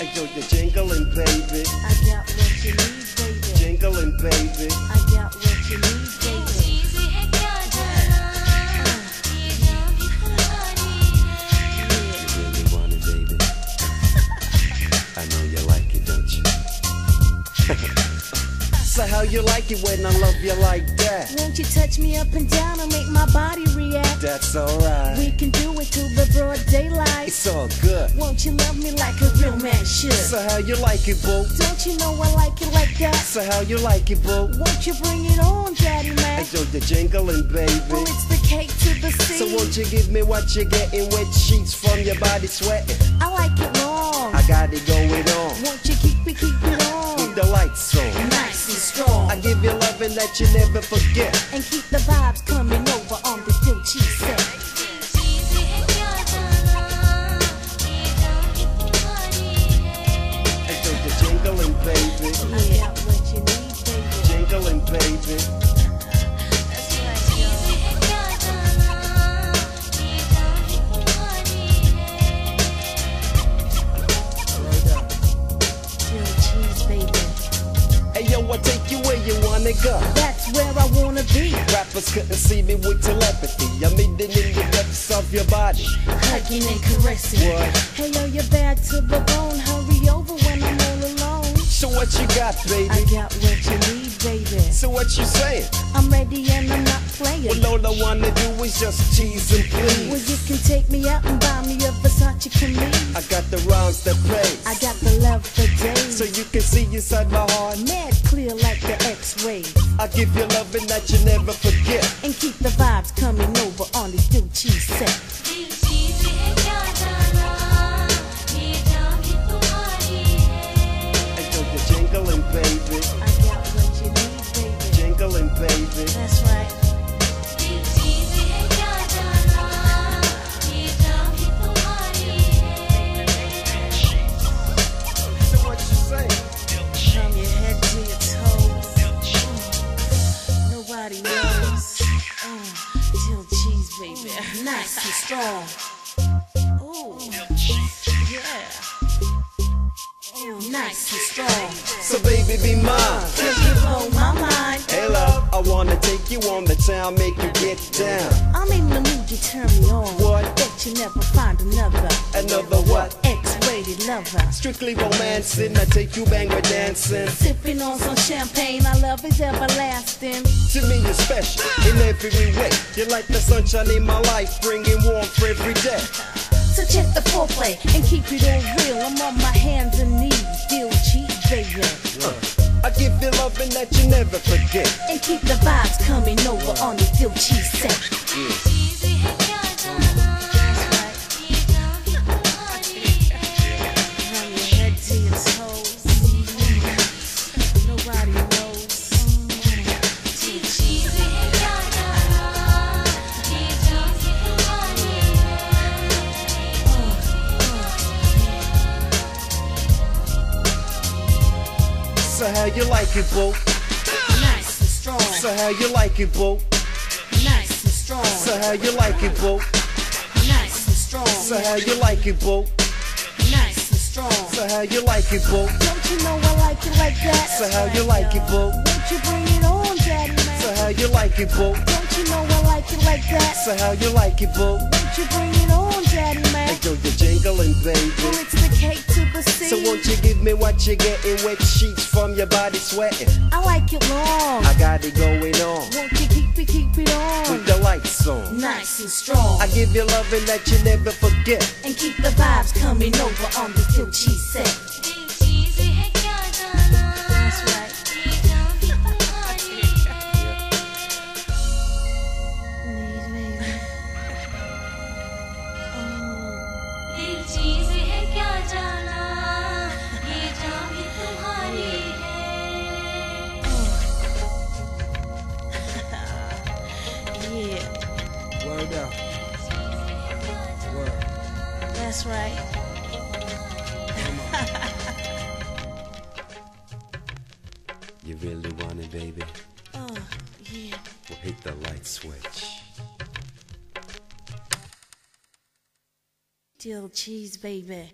Hey, yo, you're jingling, baby. I got what you need, baby. Jingling, baby. I got what you need, baby. So how you like it when I love you like that? Won't you touch me up and down and make my body react? That's alright. We can do it till the broad daylight. It's all good. Won't you love me like a real man should? So how you like it, boo? Don't you know I like it like that? So how you like it, boo? Won't you bring it on, Daddy man? Yo, you're jingling, baby. Well, it's the cake to the sea. So won't you give me what you're getting? Wet sheets from your body sweating. I like it long. That you never forget. And keep the vibes Couldn't see me with telepathy. I'm hidden in the depths of your body. Hugging and caressing. What? Hey, yo, you're bad to the bone. What you got, I got what you need, baby. So what you saying? I'm ready and I'm not playing. Well, all I wanna do is just tease and please. Well, please. you can take me out and buy me a Versace camise. I got the rhymes that play. I got the love for days. So you can see inside my heart. Mad clear like the X-ray. I give you loving that you never forget. And keep the vibes coming over on the Dill Cheese set. Nice and strong. Ooh. Yeah. Ooh, nice and strong. So baby, be mine. You blow my mind. Hey love, I wanna take you on the town, make you get down. I'm in the mood, you turn me on. What? Bet you never find another. Another what? Lover. Strictly romancing, I take you bang with dancing. Sipping on some champagne, our love is everlasting. To me, you're special in every way. You're like the sunshine in my life, bringing warmth every day. So check the foreplay and keep it all real. I'm on my hands and knees, deal cheap, baby. I give you loving that you never forget. And keep the vibes coming over on the Dill Cheese set. So how you like it, boo? Nice and strong. So how you like it, boo? Nice and strong. So how you like it, boo? Nice and strong. So how you like it, boo? Nice and strong. So how you like it, boo? Don't you know I like it like that? So how you like it, boo? Won't you bring it on, Daddy man? So how you like it, boo? Don't you know I like it like that? So how you like it, boo? Won't you bring it Daddy man? Hey, yo, you're jingling, Well, baby. it's the cake to the sea. So won't you give me what you're getting? Wet sheets from your body sweating. I like it long. I got it going on. Won't you keep it, keep it on? With the lights on. Nice and strong. I give you loving that you never forget. And keep the vibes coming over on the Dill Cheese set. That's right. You really want it, baby? Oh, yeah. Well, hit the light switch. Dill cheese, baby.